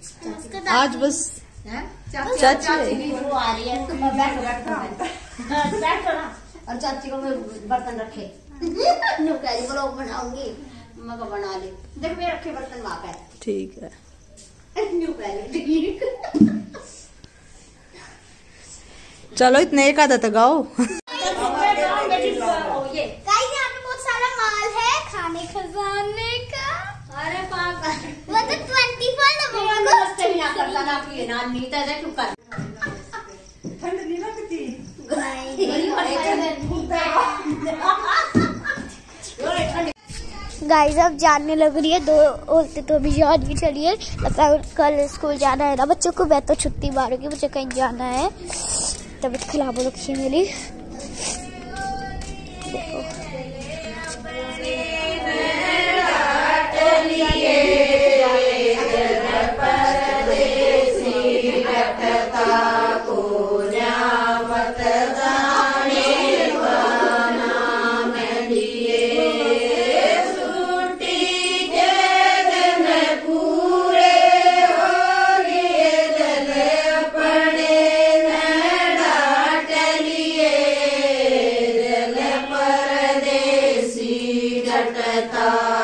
आज बस चाची वो आ रही है। बैठो बैठो बैठो ना और चाची को मैं बर्तन रखे। कह रही ब्लॉग बनाऊँगी। मैं को बना ले। देख मैं रखे बर्तन वहाँ पे। ठीक है। चलो इतने एक आधा तो गाओ ये गाइस यहाँ पे बहुत सारा माल है खाने खजाने का अरे पापा वो तो ट्वेंटी फोर मेरा नवंबर नमस्ते भी ना करता ना कि ना नीता है चुप कर ठंड नहीं लगती गाइस अब जानने लग रही है दो औरतें तो अभी याद भी चली है। लगता है कल स्कूल जाना है ना बच्चों को। मैं तो छुट्टी मारूँगी मुझे कहीं जाना है। तबीयत खराब हो रखी है मेरी। क्या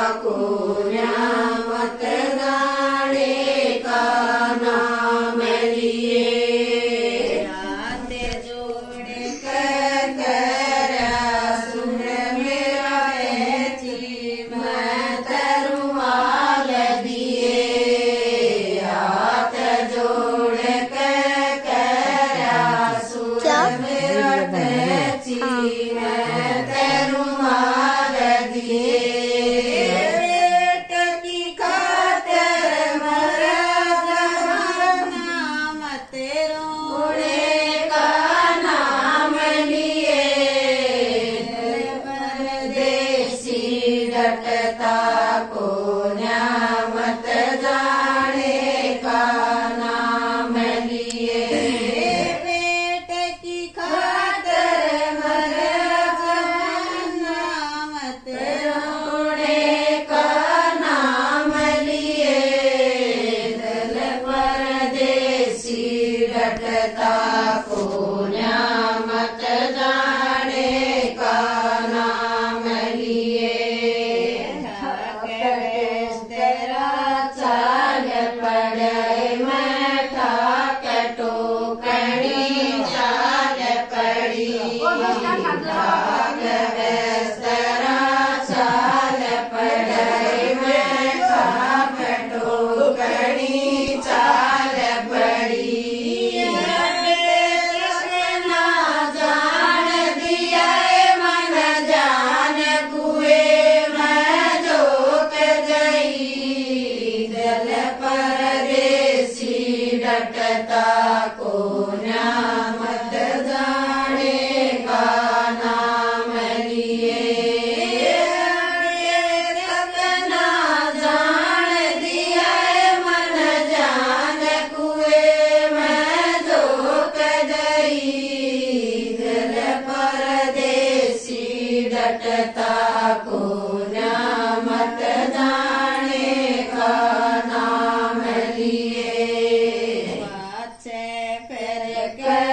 Okay.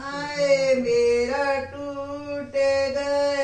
आए मेरा टूट तारा